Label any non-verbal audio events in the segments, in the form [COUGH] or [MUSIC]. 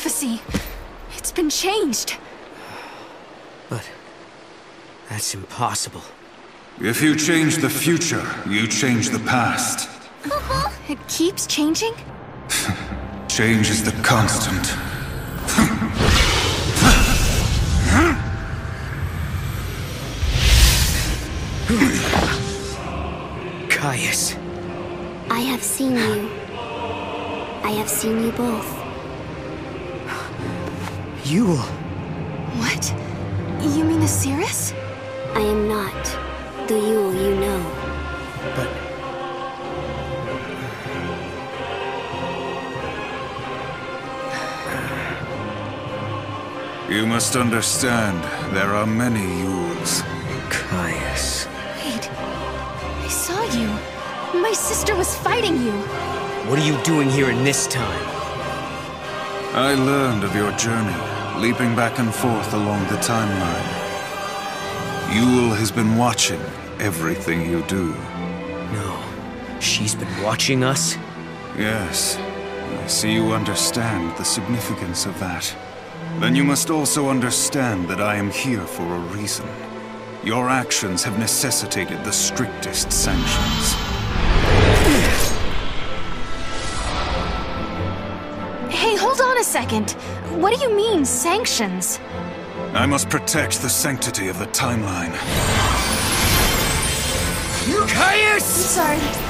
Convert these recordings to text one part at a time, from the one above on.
prophecy. It's been changed. But that's impossible. If you change the future, you change the past. Uh-huh. It keeps changing? [LAUGHS] Change is the constant. Caius. I have seen you. I have seen you both. Yeul. What? You mean Osiris? I am not the Yeul you know. But You must understand, there are many Yeuls. Caius. Wait. I saw you. My sister was fighting you. What are you doing here in this time? I learned of your journey, leaping back and forth along the timeline. Yeul has been watching everything you do. No. She's been watching us? Yes, I see you understand the significance of that. Then you must also understand that I am here for a reason. Your actions have necessitated the strictest sanctions. Second. What do you mean, sanctions? I must protect the sanctity of the timeline. You Caius! I'm sorry.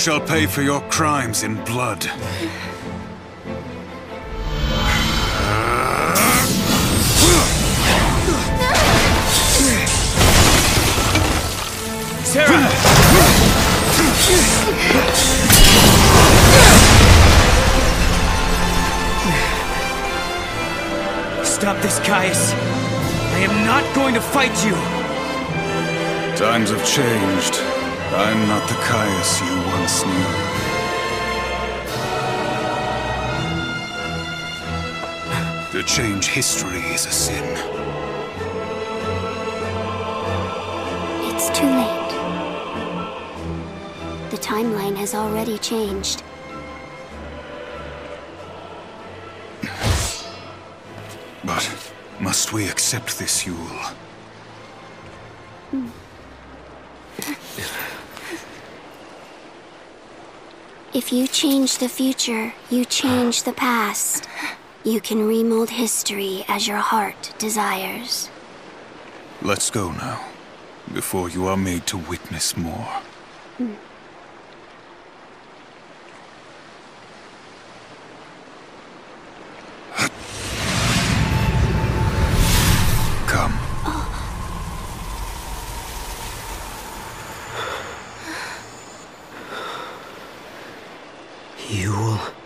Shall pay for your crimes in blood. Serah! Stop this, Caius. I am not going to fight you. Times have changed. I'm not the Caius you once knew. To change history is a sin. It's too late. The timeline has already changed. But must we accept this, Yeul? Hmm. If you change the future, you change the past. You can remold history as your heart desires. Let's go now, before you are made to witness more. Hmm. Yeul. Kupo?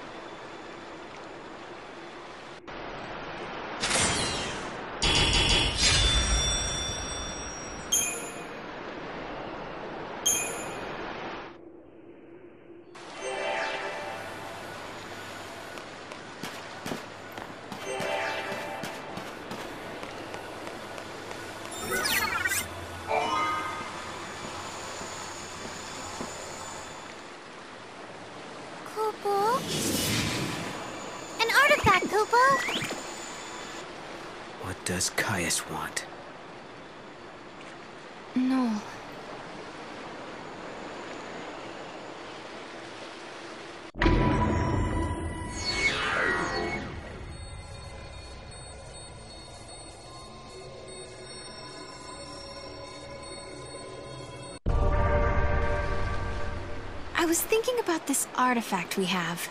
Was thinking about this artifact we have.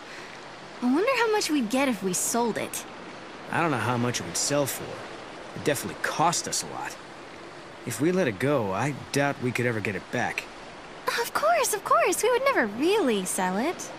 I wonder how much we'd get if we sold it. I don't know how much it would sell for. It definitely cost us a lot. If we let it go, I doubt we could ever get it back. Of course, of course. We would never really sell it.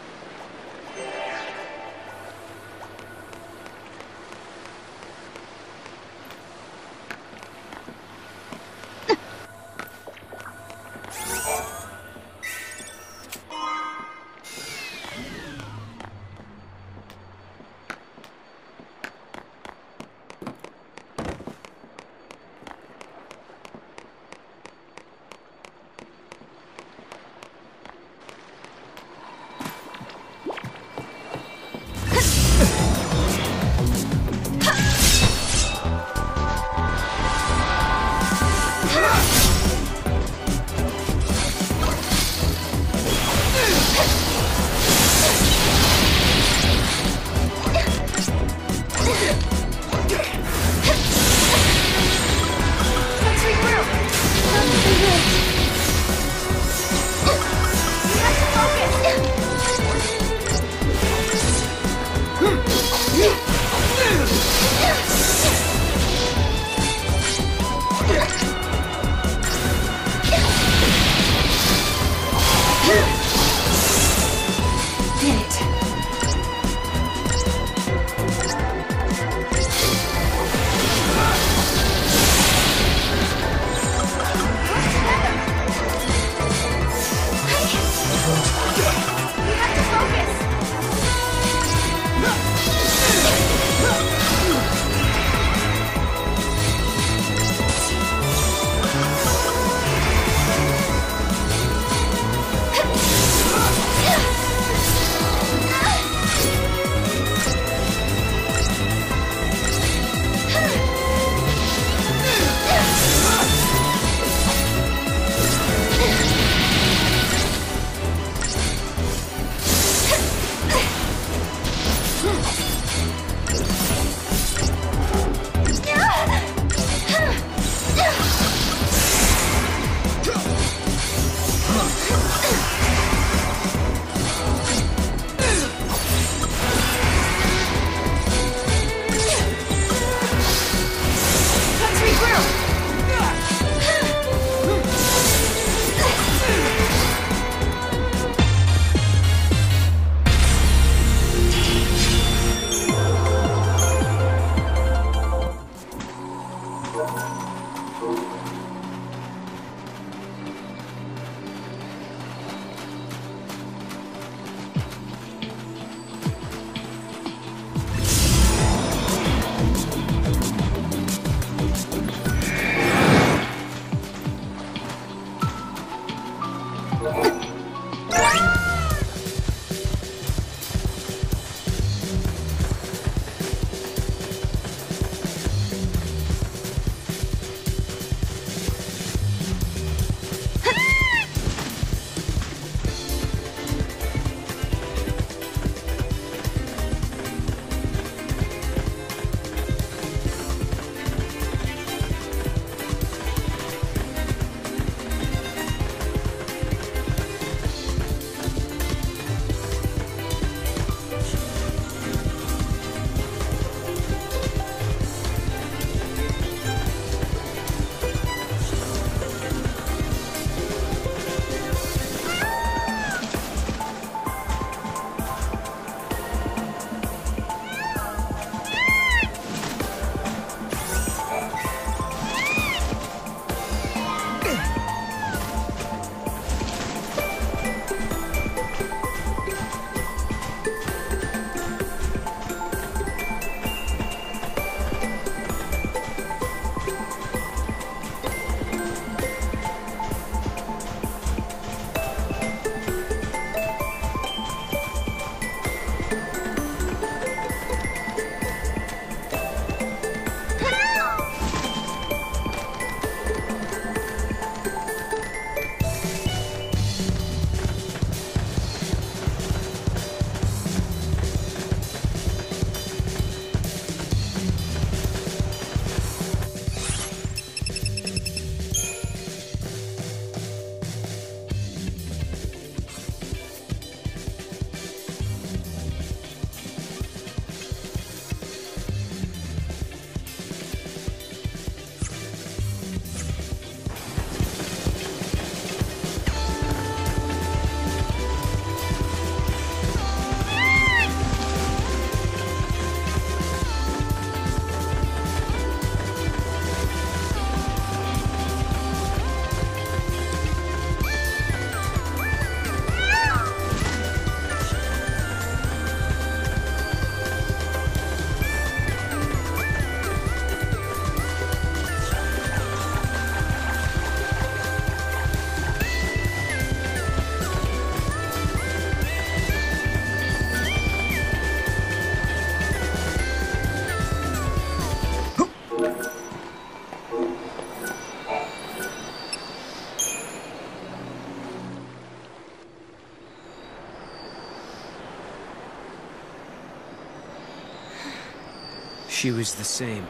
She was the same.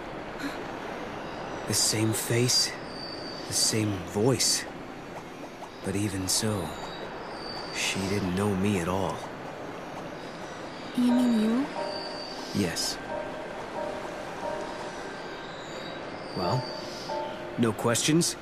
The same face, the same voice. But even so, she didn't know me at all. You mean you? Yes. Well, no questions?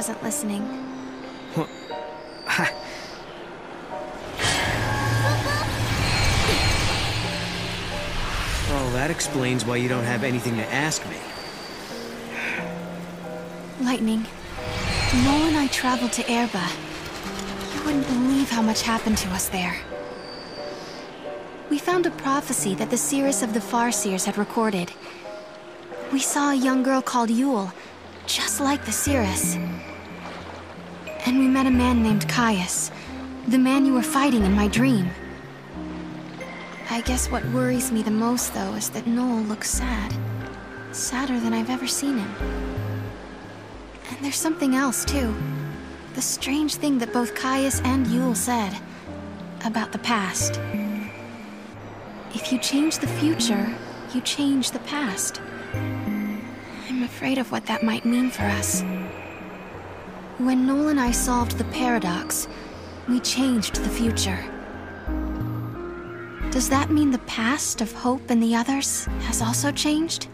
Wasn't listening. Well, that explains why you don't have anything to ask me. Lightning. Noel and I traveled to Oerba. You wouldn't believe how much happened to us there. We found a prophecy that the Seeress of the Farseers had recorded. We saw a young girl called Yeul, just like the Seeress. And we met a man named Caius, the man you were fighting in my dream. I guess what worries me the most, though, is that Noel looks sad. Sadder than I've ever seen him. And there's something else, too. The strange thing that both Caius and Yeul said about the past. If you change the future, you change the past. I'm afraid of what that might mean for us. When Noel and I solved the paradox, we changed the future. Does that mean the past of Hope and the others has also changed?